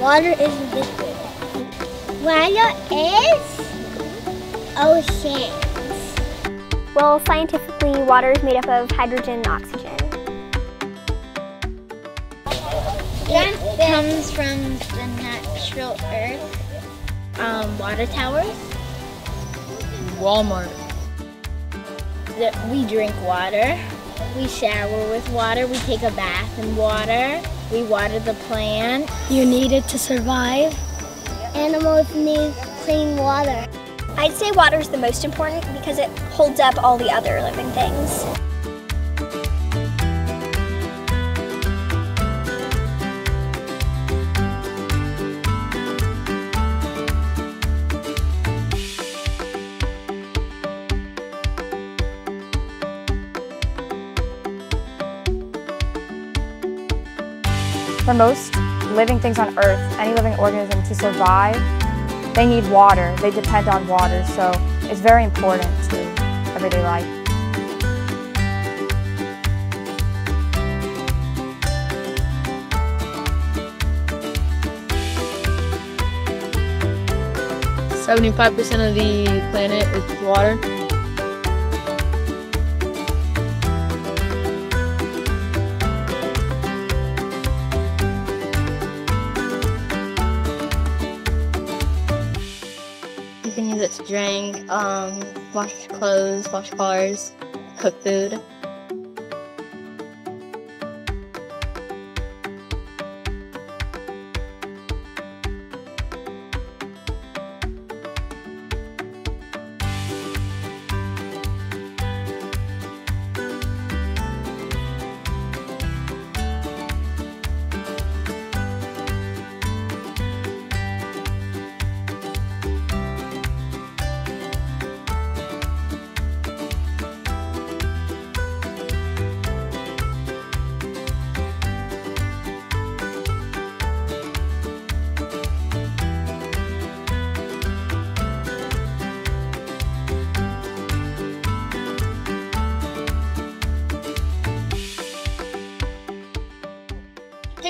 Water is liquid. Water is oceans. Well, scientifically, water is made up of hydrogen and oxygen. It comes from the natural earth. Um, water towers. Walmart. That we drink water. We shower with water. We take a bath in water. We water the plant. You need it to survive. Animals need clean water. I'd say water is the most important because it holds up all the other living things. For most living things on Earth, any living organism to survive, they need water. They depend on water, so it's very important to everyday life. Seventy-five percent of the planet is water. You can use it to drink, um, wash clothes, wash cars, cook food.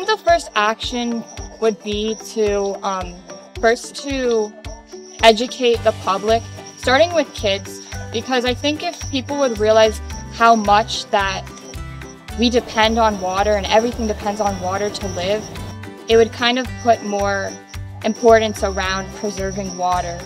Think the first action would be to um, first to educate the public, starting with kids, because I think if people would realize how much that we depend on water and everything depends on water to live, it would kind of put more importance around preserving water